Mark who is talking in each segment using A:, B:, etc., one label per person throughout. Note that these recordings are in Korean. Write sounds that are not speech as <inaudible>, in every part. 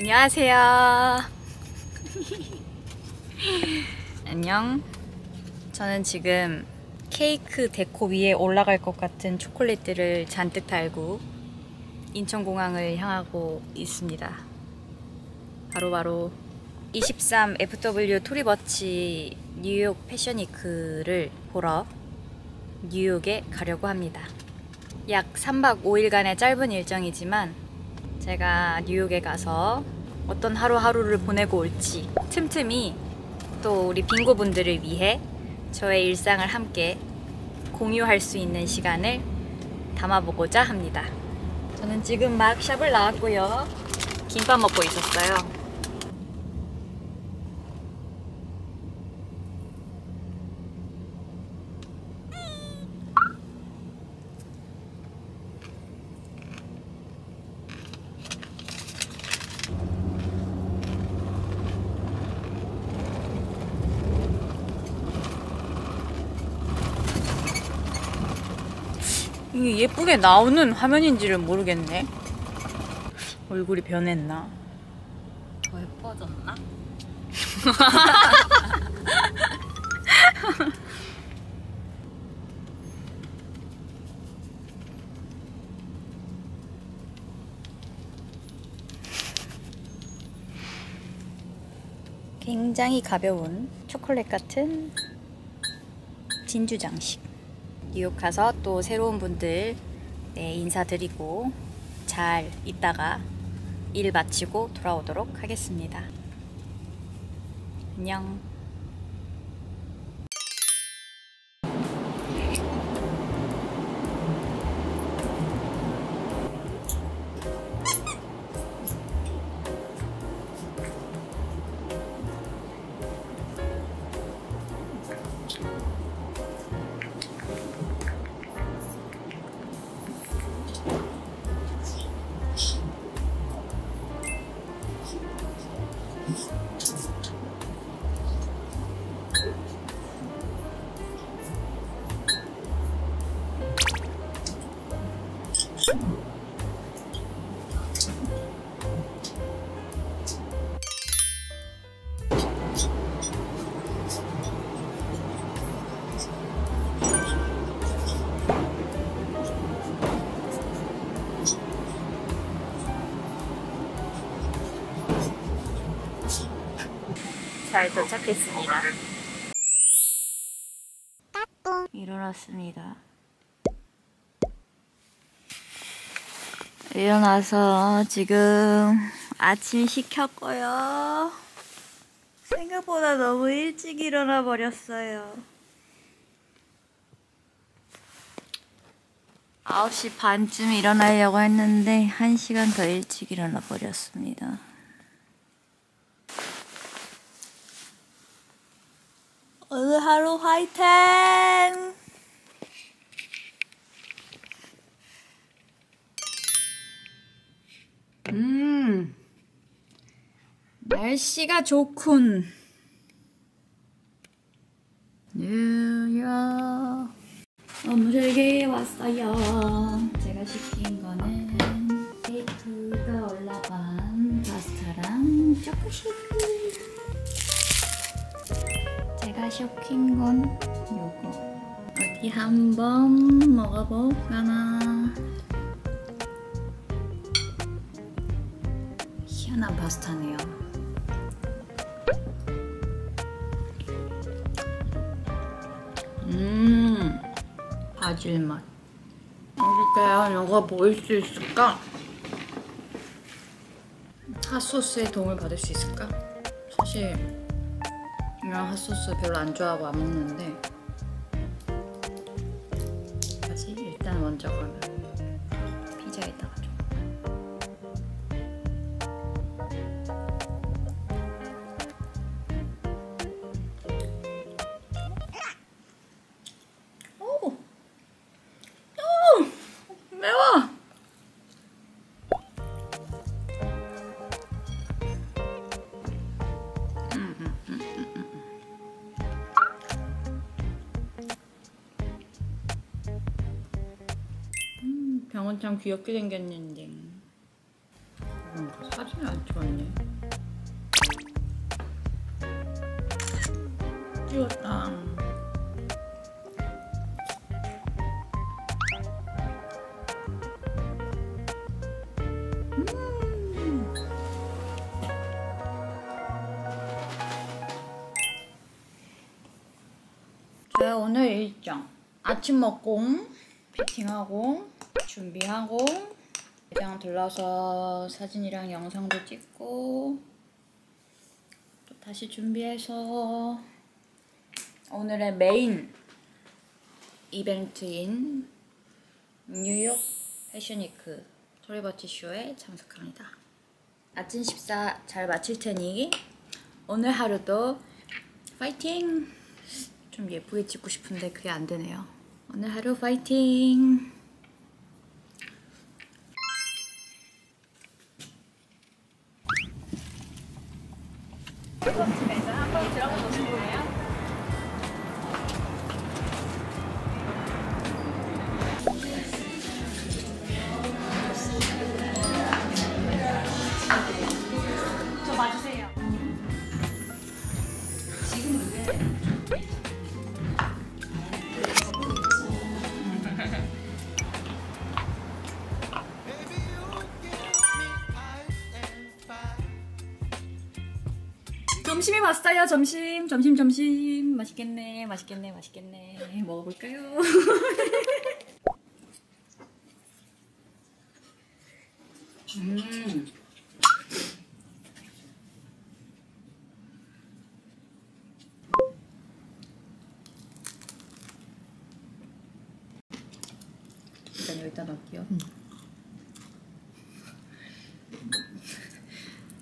A: 안녕하세요. <laughs> 안녕. 저는 지금 케이크 데코 위에 올라갈 것 같은 초콜릿들을 잔뜩 달고 인천공항을 향하고 있습니다. 바로바로 23 FW 토리버치 뉴욕 패션위크를 보러 뉴욕에 가려고 합니다. 약 3박 5일간의 짧은 일정이지만 제가 뉴욕에 가서 어떤 하루하루를 보내고 올지 틈틈이 또 우리 빙고분들을 위해 저의 일상을 함께 공유할 수 있는 시간을 담아보고자 합니다. 저는 지금 막 샵을 나왔고요. 김밥 먹고 있었어요. 이게 예쁘게 나오는 화면인지를 모르겠네. 얼굴이 변했나? 더 예뻐졌나? <laughs> 굉장히 가벼운 초콜릿 같은 진주 장식. 뉴욕 가서 또 새로운 분들 네, 인사드리고 잘 있다가 일 마치고 돌아오도록 하겠습니다. 안녕. 잘 도착했습니다. 일어났습니다. 일어나서 지금 아침 시켰고요. 생각보다 너무 일찍 일어나 버렸어요. 9시 반쯤 일어나려고 했는데 1시간 더 일찍 일어나 버렸습니다. 오늘 하루 화이팅! 음, 날씨가 좋군. 뉴욕. 너무들게 왔어요. 제가 시킨 거는 케이크가 올라간 파스타랑 초코쉐이크. 제가 시킨 건 요거. 어디 한번 먹어볼까나. 희한한 파스타네요. 음, 바질 맛. 어딜까요? 이거 보일 수 있을까? 핫소스의 도움을 받을 수 있을까? 사실 이런 핫소스 별로 안 좋아하고 안 먹는데 뭐지? 일단 먼저 그러면 병원 참 귀엽게 생겼는데 음, 사진이 안 찍었네. 찍었다. 음 제 오늘 일정. 아침 먹고 피팅하고 준비하고 매장 들러서 사진이랑 영상도 찍고 또 다시 준비해서 오늘의 메인 이벤트인 뉴욕 패션위크 토리버티 쇼에 참석합니다. 아침 식사 잘 마칠 테니 오늘 하루도 파이팅! 좀 예쁘게 찍고 싶은데 그게 안 되네요. 오늘 하루 파이팅!
B: 저 점심이 왔어요. 점심, 점심, 점심. 맛있겠네, 맛있겠네, 맛있겠네. 먹어볼까요? <laughs>
A: 음. 일단 여기다 넣을게요.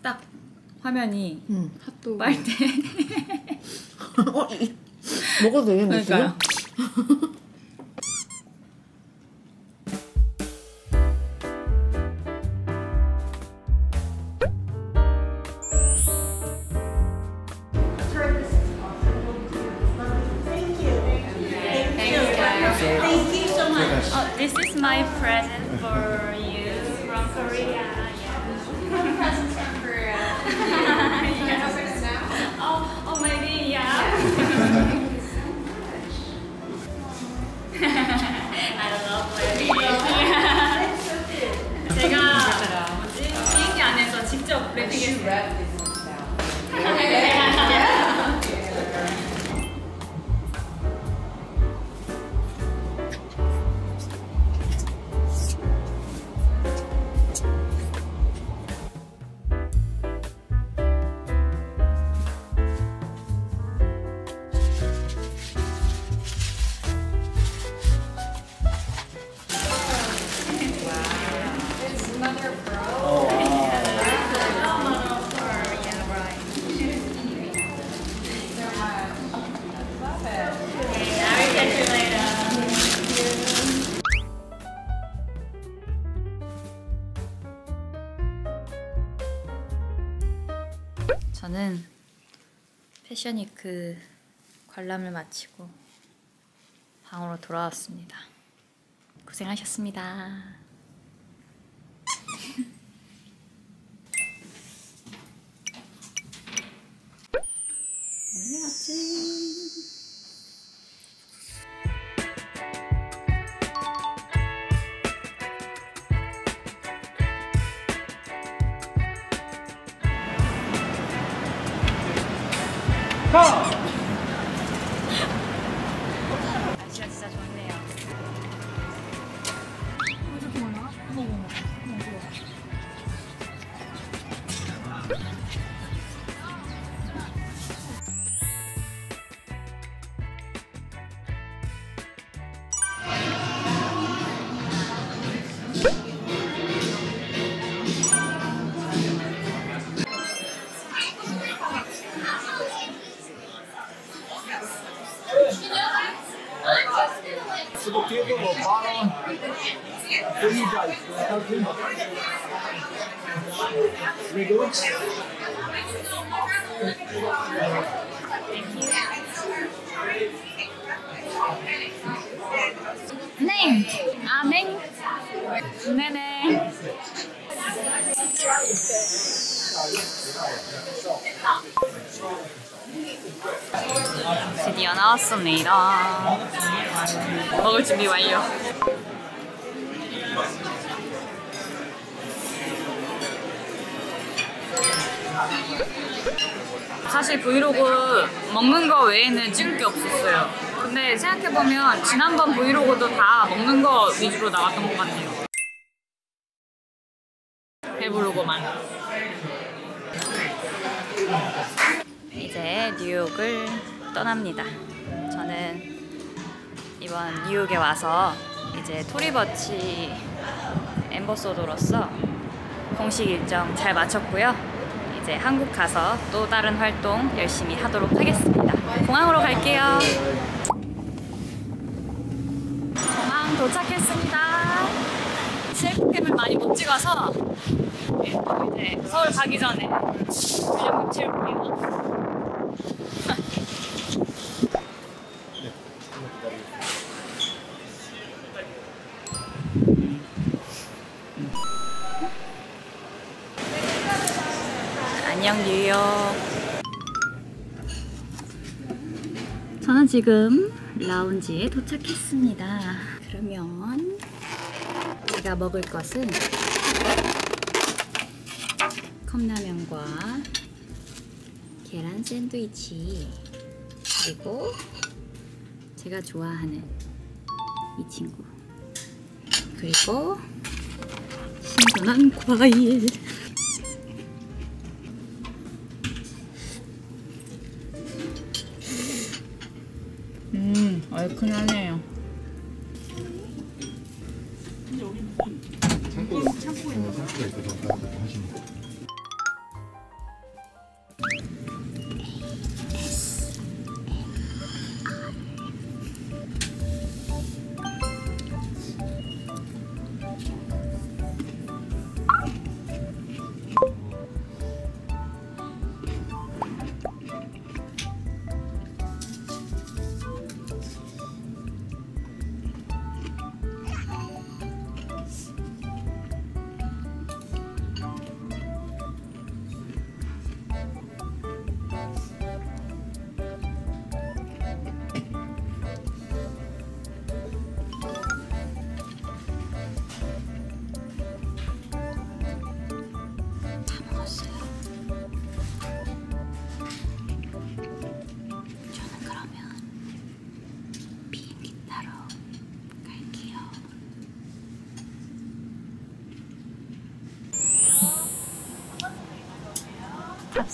A: 딱 화면이
C: 응, 핫도그.
A: 빨대.
C: 어, 이, 먹어도 되겠네,
A: 그러니까요. 패션위크 관람을 마치고 방으로 돌아왔습니다. 고생하셨습니다. <laughs> 오늘 아침
D: Tipo, tipo, bottom. Three guys. Three goods.
B: 네. 아, 네. 네네.
A: 드디어 나왔습니다. 먹을 준비 완료. 사실 브이로그 먹는 거 외에는 찍을 게 없었어요. 근데 생각해보면 지난번 브이로그도 다 먹는 거 위주로 나왔던 것 같네요. 배부르고만. 이제 뉴욕을 떠납니다. 저는 이번 뉴욕에 와서 이제 토리버치 엠버서더로서 공식 일정 잘 마쳤고요. 이제 한국 가서 또 다른 활동 열심히 하도록 하겠습니다. 공항으로 갈게요. 공항 도착했습니다. 셀프캠을 많이 못 찍어서 네, 또 이제 서울 가기 전에 근력 채울게요. 안녕 뉴욕. 저는 지금 라운지에 도착했습니다. 그러면 제가 먹을 것은 컵라면과 계란 샌드위치 그리고 제가 좋아하는 이 친구 그리고 신선한 과일
C: 음, 얼큰하네요.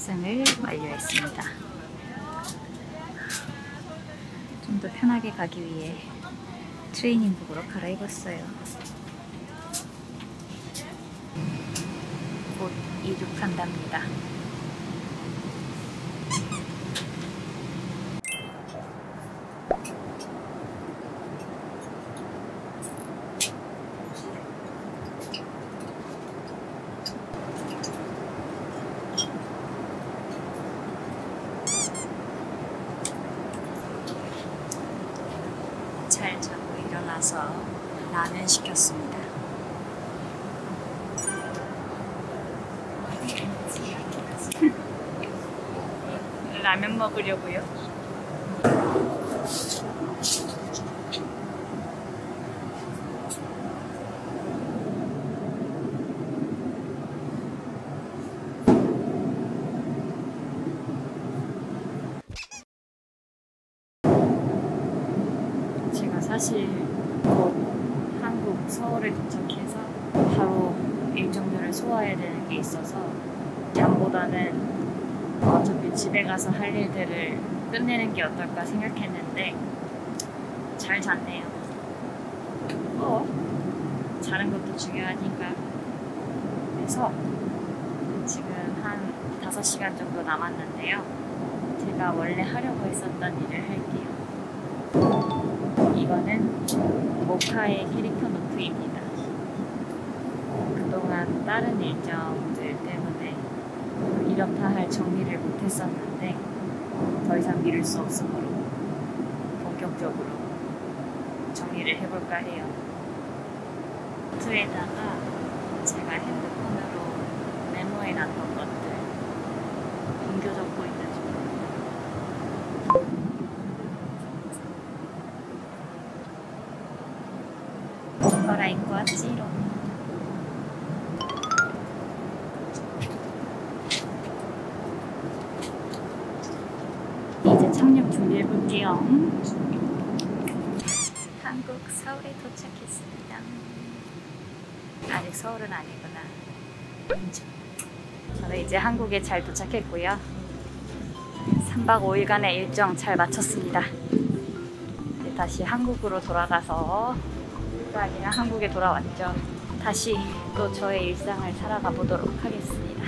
A: 탑승을 완료했습니다. 좀 더 편하게 가기 위해 트레이닝복으로 갈아입었어요. 곧 이륙한답니다. 잘 자고 일어나서 라면 시켰습니다. 라면 먹으려고요. 제가 사실 곧 한국 서울에 도착해서 바로 일정들을 소화해야 되는 게 있어서 잠보다는 어차피 집에 가서 할 일들을 끝내는 게 어떨까 생각했는데 잘 잤네요. 어? 자는 것도 중요하니까. 그래서 지금 한 5시간 정도 남았는데요. 제가 원래 하려고 했었던 일을 할게요. 이거는 모카의 캐릭터 노트입니다. 그동안 다른 때문에 이렇다 할 정리를 못했었는데 더 이상 미룰 수 없으므로 본격적으로 정리를 해볼까 해요. 노트에다가 제가 핸드폰으로 메모해놨던 이제 착륙 준비해 볼게요. 한국 서울에 도착했습니다. 아직 서울은 아니구나. 저는 이제 한국에 잘 도착했고요. 3박 5일간의 일정 잘 마쳤습니다. 이제 다시 한국으로 돌아가서 가 아니라 한국에 돌아왔죠. 다시 또 저의 일상을 살아가 보도록 하겠습니다.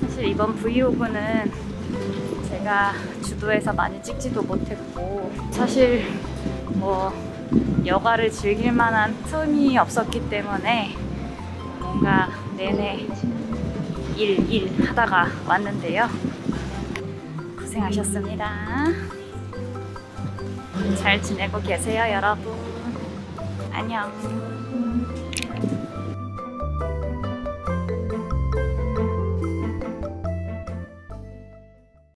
A: 사실 이번 브이로그는 제가 주도해서 많이 찍지도 못했고 사실 뭐 여가를 즐길 만한 틈이 없었기 때문에 뭔가 내내 일, 일 하다가 왔는데요. 고생하셨습니다. 잘 지내고 계세요, 여러분. 안녕.